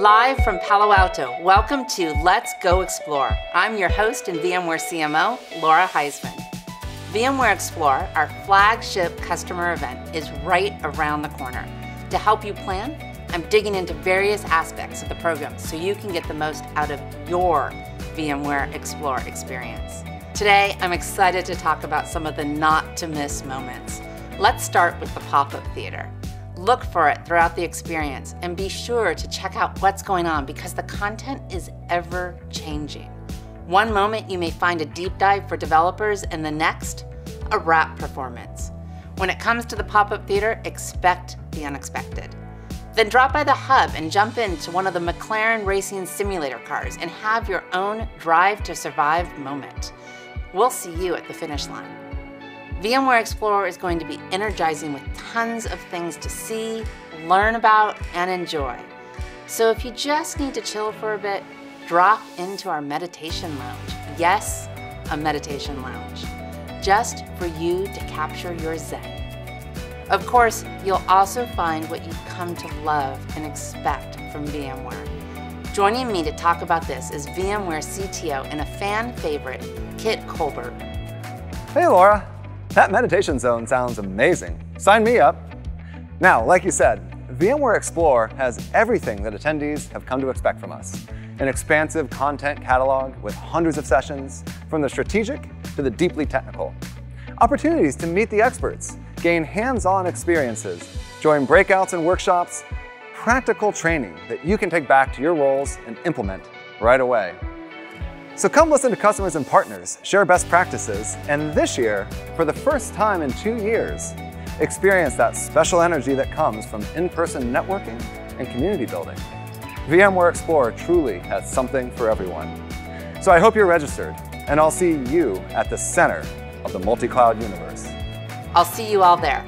Live from Palo Alto, welcome to Let's Go Explore. I'm your host and VMware CMO, Laura Heisman. VMware Explore, our flagship customer event, is right around the corner. To help you plan, I'm digging into various aspects of the program so you can get the most out of your VMware Explore experience. Today, I'm excited to talk about some of the not to miss moments. Let's start with the pop-up theater. Look for it throughout the experience and be sure to check out what's going on because the content is ever changing. One moment you may find a deep dive for developers and the next, a rap performance. When it comes to the pop-up theater, expect the unexpected. Then drop by the hub and jump into one of the McLaren Racing Simulator cars and have your own Drive to Survive moment. We'll see you at the finish line. VMware Explore is going to be energizing with tons of things to see, learn about, and enjoy. So if you just need to chill for a bit, drop into our meditation lounge. Yes, a meditation lounge. Just for you to capture your zen. Of course, you'll also find what you've come to love and expect from VMware. Joining me to talk about this is VMware CTO and a fan favorite, Kit Colbert. Hey Laura, that meditation zone sounds amazing. Sign me up. Now, like you said, VMware Explore has everything that attendees have come to expect from us. An expansive content catalog with hundreds of sessions, from the strategic to the deeply technical. Opportunities to meet the experts, gain hands-on experiences, join breakouts and workshops, practical training that you can take back to your roles and implement right away. So come listen to customers and partners, share best practices, and this year, for the first time in two years, experience that special energy that comes from in-person networking and community building. VMware Explore truly has something for everyone. So I hope you're registered, and I'll see you at the center of the multi-cloud universe. I'll see you all there.